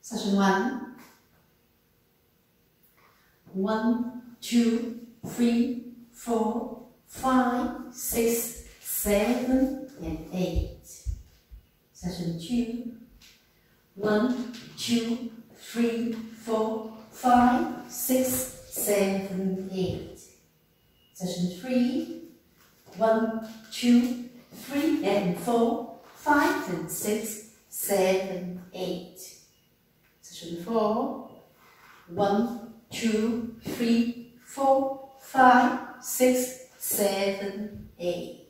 Session 1. 1, 2, 3, 4, 5, 6, 7, and 8. Session 2. 1, 2, 3, 4, 5, 6, 7, 8. Session 3. 1, 2, 3, and 4, 5, and 6, 7, 8. Session 4. 1, 2, 3, 4, 5, 6, 7, 8.